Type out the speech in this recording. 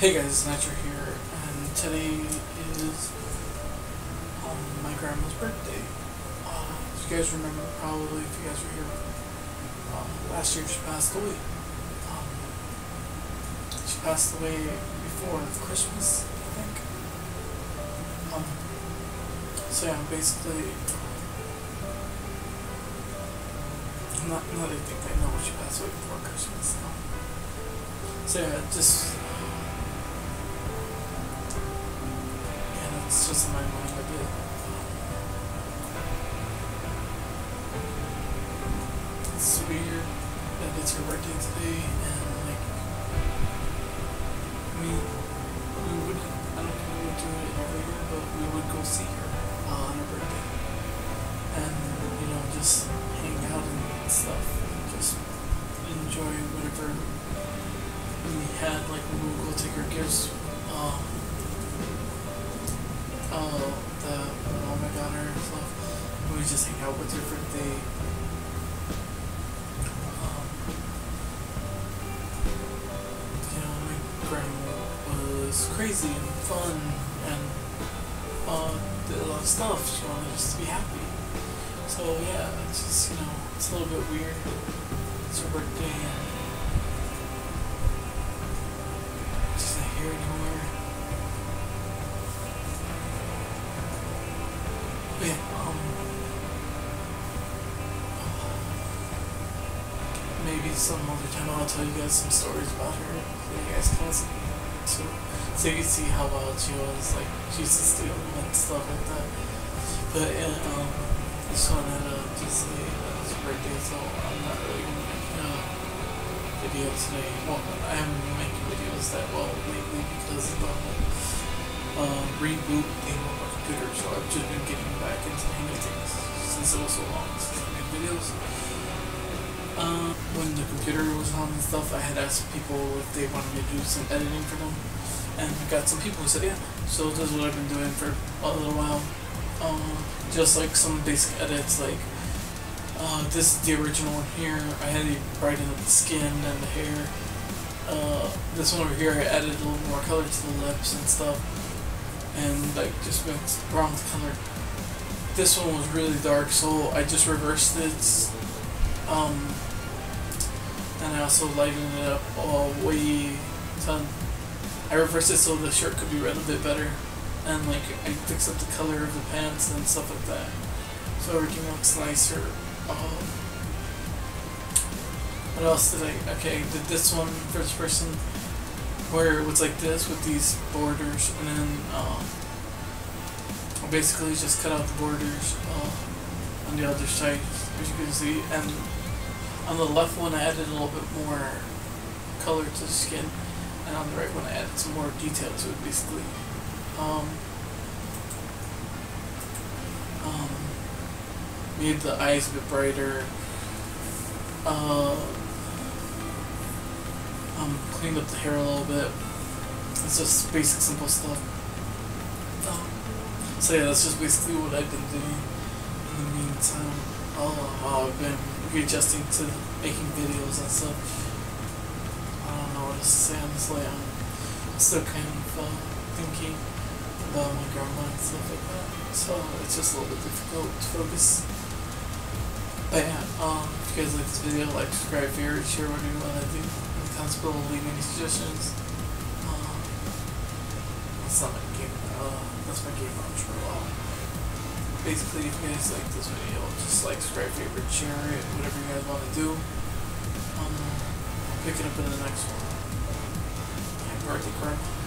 Hey guys, Nitro here, and today is um, my grandma's birthday. Uh, as you guys remember, probably if you guys were here, um, last year she passed away. Um, she passed away before Christmas, I think. Um, so yeah, basically, not, not I think I know she passed away before Christmas. So yeah, just it's just in my mind a bit. It's weird that it's your birthday today, and like we we would I don't think we would do it every year, but we would go see her on her birthday, and you know just hang out and stuff, and just enjoy whatever we had. Like we would go take her gifts. Um, uh, the her and stuff. We just hang out with her for the day. Um, you know, my grandma was crazy and fun and uh, did a lot of stuff. She wanted us to be happy. So yeah, it's just you know, it's a little bit weird. It's her birthday and she's not here anymore. Maybe some other time I'll tell you guys some stories about her. You guys can listen to, so you can see how wild she was. Like she used to steal and stuff like that. But yeah, um, just wanted to just say that it's birthday, so I'm not really gonna make a video today. Well, I haven't been making videos that well lately because of the uh, reboot thing on my computer, so I've just been getting back into the hang of things since it was so long since I made videos. The computer was on and stuff, I had asked people if they wanted me to do some editing for them, and got some people who said yeah. So this is what I've been doing for a little while. Um, just like some basic edits, like uh, this is the original one here. I had to brighten up the skin and the hair. Uh, this one over here, I added a little more color to the lips and stuff and like just went with color. This one was really dark, so I just reversed it. Um, and I also lightened it up all way ton. I reversed it so the shirt could be read a bit better, and like I fixed up the color of the pants and stuff like that, so everything looks nicer. Um, what else did I? Okay, did this one first person where it was like this with these borders and then um, basically just cut out the borders uh, on the other side as you can see and on the left one I added a little bit more color to the skin and on the right one I added some more detail to it basically um, um, made the eyes a bit brighter uh, um, cleaned up the hair a little bit. It's just basic, simple stuff. Um, so yeah, that's just basically what I've been doing in the meantime. Oh, I've been readjusting to making videos and stuff. I don't know what to say honestly. I'm still kind of uh, thinking about my grandma and stuff like that. So it's just a little bit difficult to focus. But yeah, um, if you guys like this video, like, subscribe, favorite, share whatever you want to do In the comments below, leave any suggestions. Uh, that's not my game, uh, that's my game a while. Basically, if you guys like this video, just like, subscribe, favorite, share it, whatever you guys want to do. Um, pick it up in the next one. Happy birthday, Grandma.